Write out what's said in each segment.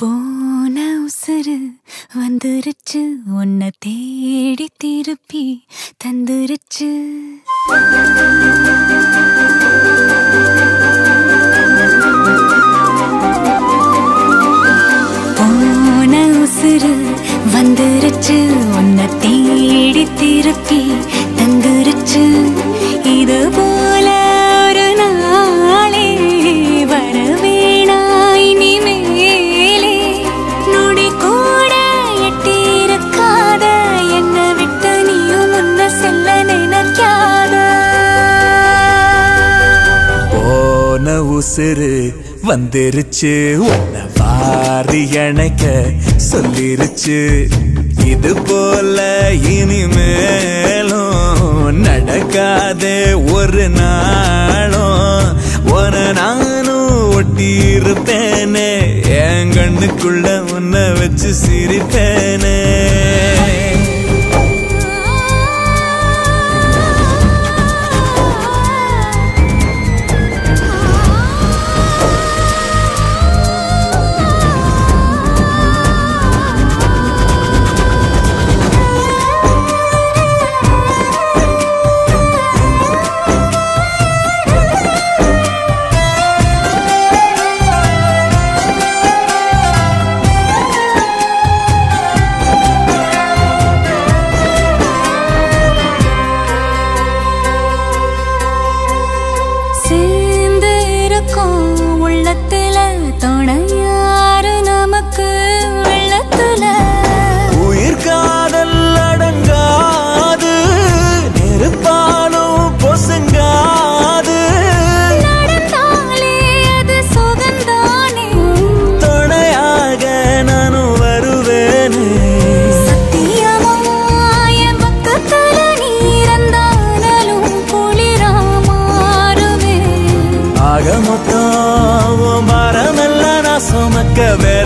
போன உசுறு வந்துருச்சு. உன்னை தேடி திருப்பி தந்துருச்சு. போன உசுறு வந்துருச்சு. உசுறு வந்துருச்சு. உன்னை வாரி அணைக்க சொல்லிருச்சு. இது போல இனிமேலும் நடக்காதே ஒரு நாளும். உன நானும் ஒட்டி இருப்பேனே என் கண்ணுக்குள்ள உன்னை வச்சு சிரிப்பேனே. ஆக மொத்தம் மரமெல்லாம் நான் சுமக்க வேற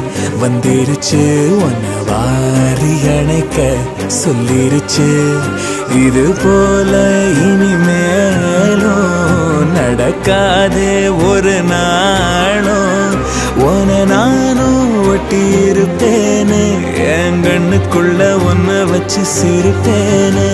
வந்துருச்சு உன்னை வாரி அணைக்க சொல்லிருச்சு. இது போல இனிமேலும் நடக்காதே ஒரு நாளும். உன நானும் ஒட்டி இருப்பேனே என் கண்ணுக்குள்ள ஒன்று வச்சு சிரிப்பேனே.